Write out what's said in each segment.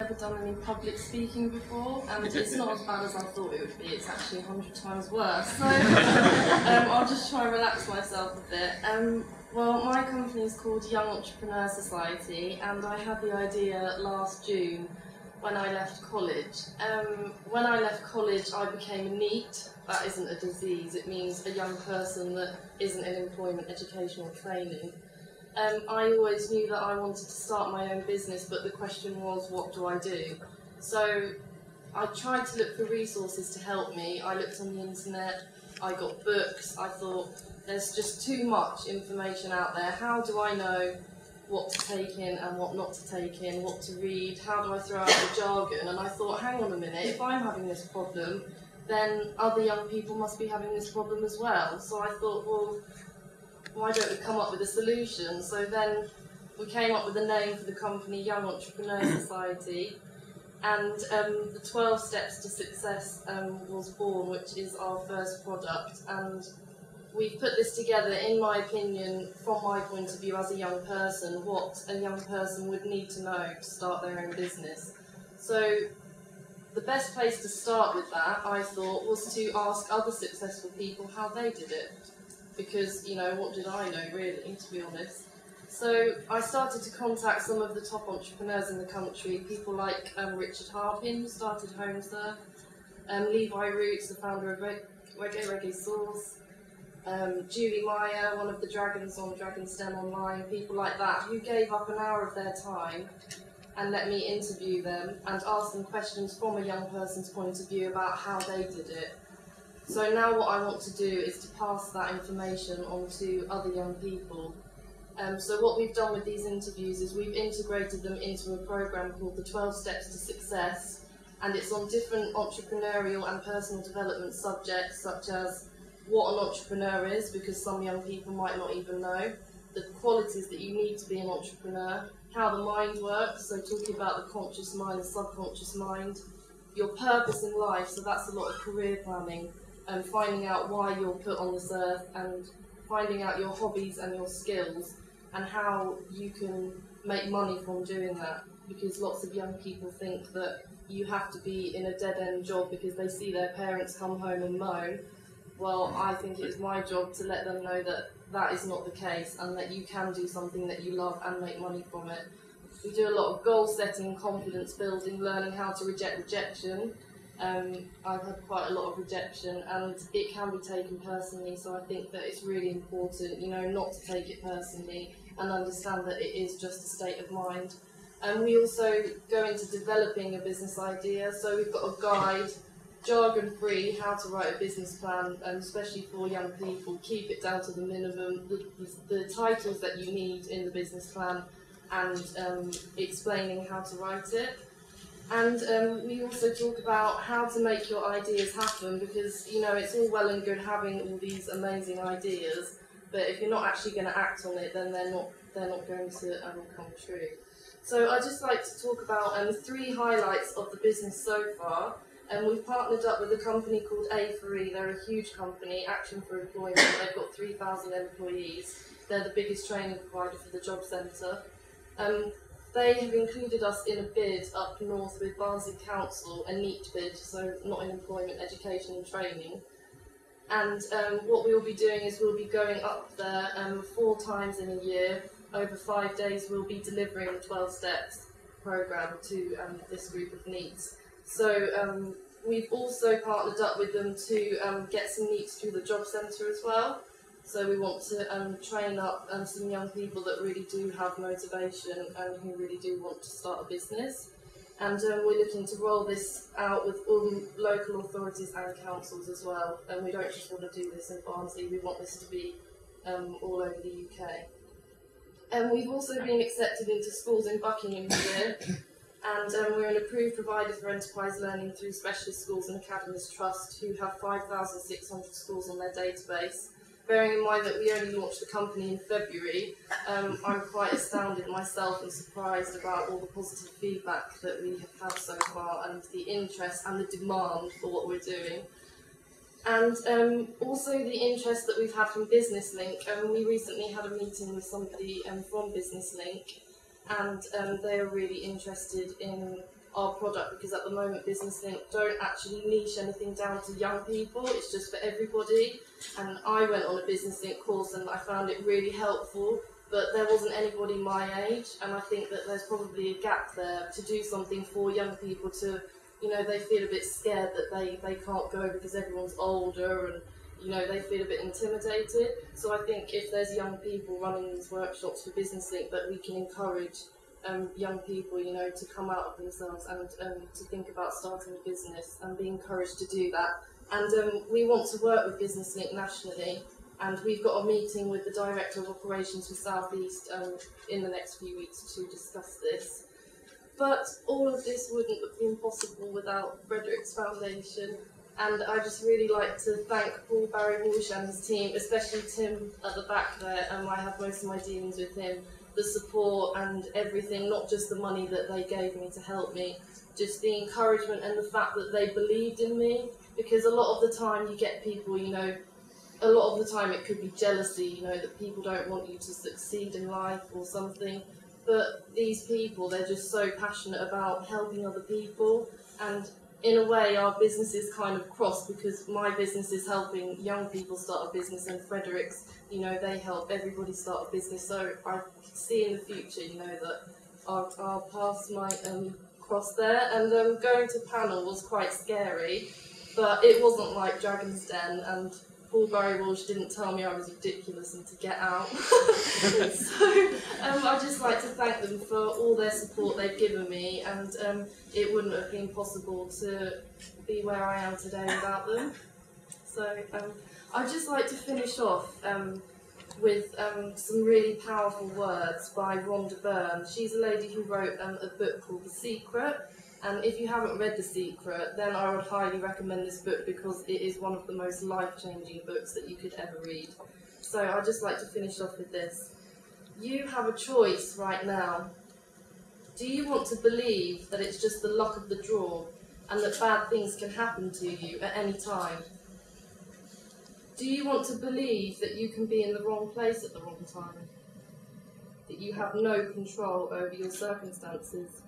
never done any public speaking before, and it's not as bad as I thought it would be. It's actually a hundred times worse. So um, I'll just try and relax myself a bit. Um, well, my company is called Young Entrepreneur Society, and I had the idea last June when I left college. Um, when I left college, I became a NEET. That isn't a disease. It means a young person that isn't in employment, education, or training. Um, I always knew that I wanted to start my own business, but the question was, what do I do? So I tried to look for resources to help me. I looked on the internet, I got books, I thought, there's just too much information out there. How do I know what to take in and what not to take in, what to read? How do I throw out the jargon? And I thought, hang on a minute, if I'm having this problem, then other young people must be having this problem as well. So I thought, well, why don't we come up with a solution? So then we came up with a name for the company, Young Entrepreneur Society, and um, the 12 Steps to Success um, was born, which is our first product. And we've put this together, in my opinion, from my point of view as a young person, what a young person would need to know to start their own business. So the best place to start with that, I thought, was to ask other successful people how they did it because, you know, what did I know really, to be honest. So I started to contact some of the top entrepreneurs in the country, people like um, Richard Harpin, who started HomeServe, um, Levi Roots, the founder of Reggae Reggae Sauce, um, Julie Meyer, one of the dragons on Dragon's Den Online, people like that, who gave up an hour of their time and let me interview them and ask them questions from a young person's point of view about how they did it. So now what I want to do is to pass that information on to other young people. Um, so what we've done with these interviews is we've integrated them into a program called the 12 Steps to Success and it's on different entrepreneurial and personal development subjects such as what an entrepreneur is because some young people might not even know, the qualities that you need to be an entrepreneur, how the mind works, so talking about the conscious mind, the subconscious mind, your purpose in life, so that's a lot of career planning, and finding out why you're put on this earth and finding out your hobbies and your skills and how you can make money from doing that because lots of young people think that you have to be in a dead-end job because they see their parents come home and moan. Well, I think it is my job to let them know that that is not the case and that you can do something that you love and make money from it. We do a lot of goal setting, confidence building, learning how to reject rejection, um, I've had quite a lot of rejection and it can be taken personally, so I think that it's really important, you know, not to take it personally and understand that it is just a state of mind. And we also go into developing a business idea, so we've got a guide, jargon free, how to write a business plan, and especially for young people, keep it down to the minimum, the, the, the titles that you need in the business plan, and um, explaining how to write it. And um, we also talk about how to make your ideas happen because, you know, it's all well and good having all these amazing ideas, but if you're not actually going to act on it, then they're not, they're not going to um, come true. So I'd just like to talk about um, three highlights of the business so far. And we've partnered up with a company called A4E. They're a huge company, Action for Employment. They've got 3,000 employees. They're the biggest training provider for the job centre. Um, they have included us in a bid up north with Barnsley Council, a NEET bid, so not in employment, education and training. And um, what we will be doing is we'll be going up there um, four times in a year. Over five days, we'll be delivering the 12 steps program to um, this group of NEETs. So um, we've also partnered up with them to um, get some NEETs through the job centre as well. So we want to um, train up um, some young people that really do have motivation and who really do want to start a business. And um, we're looking to roll this out with all local authorities and councils as well. And we don't just want to do this in Barnsley, we want this to be um, all over the UK. And we've also been accepted into schools in Buckinghamshire, and um, we're an approved provider for enterprise learning through Specialist Schools and Academies Trust, who have 5,600 schools on their database bearing in mind that we only launched the company in February, um, I'm quite astounded myself and surprised about all the positive feedback that we have had so far and the interest and the demand for what we're doing. And um, also the interest that we've had from Business Link. Um, we recently had a meeting with somebody um, from Business Link and um, they are really interested in our product because at the moment Business Link don't actually niche anything down to young people, it's just for everybody. And I went on a Business Link course and I found it really helpful, but there wasn't anybody my age, and I think that there's probably a gap there to do something for young people to, you know, they feel a bit scared that they, they can't go because everyone's older and you know, they feel a bit intimidated. So I think if there's young people running these workshops for Business Link, that we can encourage um, young people, you know, to come out of themselves and um, to think about starting a business and be encouraged to do that. And um, we want to work with Business Link nationally, and we've got a meeting with the Director of Operations for Southeast um, in the next few weeks to discuss this. But all of this wouldn't have been possible without Frederick's Foundation, and I just really like to thank Paul Barry Walsh and his team, especially Tim at the back there, and I have most of my dealings with him the support and everything, not just the money that they gave me to help me, just the encouragement and the fact that they believed in me. Because a lot of the time you get people, you know, a lot of the time it could be jealousy, you know, that people don't want you to succeed in life or something. But these people, they're just so passionate about helping other people. And in a way, our business is kind of cross because my business is helping young people start a business, and Frederick's, you know, they help everybody start a business. So I see in the future, you know, that our, our paths might um, cross there. And um, going to panel was quite scary, but it wasn't like Dragon's Den, and Paul Barry Walsh didn't tell me I was ridiculous and to get out. so um, I'd just like to thank them for all their support they've given me, and um, it wouldn't have been possible to be where I am today without them. So um, I'd just like to finish off um, with um, some really powerful words by Rhonda Byrne. She's a lady who wrote um, a book called The Secret, and if you haven't read The Secret, then I would highly recommend this book because it is one of the most life-changing books that you could ever read. So I'd just like to finish off with this. You have a choice right now. Do you want to believe that it's just the luck of the draw and that bad things can happen to you at any time? Do you want to believe that you can be in the wrong place at the wrong time? That you have no control over your circumstances?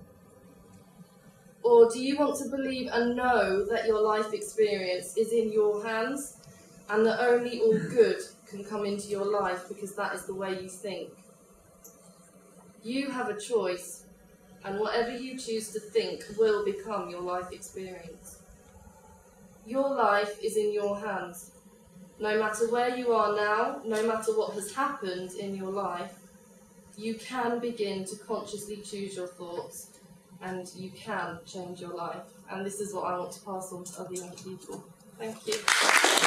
Or do you want to believe and know that your life experience is in your hands and that only all good can come into your life because that is the way you think? You have a choice, and whatever you choose to think will become your life experience. Your life is in your hands. No matter where you are now, no matter what has happened in your life, you can begin to consciously choose your thoughts and you can change your life. And this is what I want to pass on to other young people. Thank you.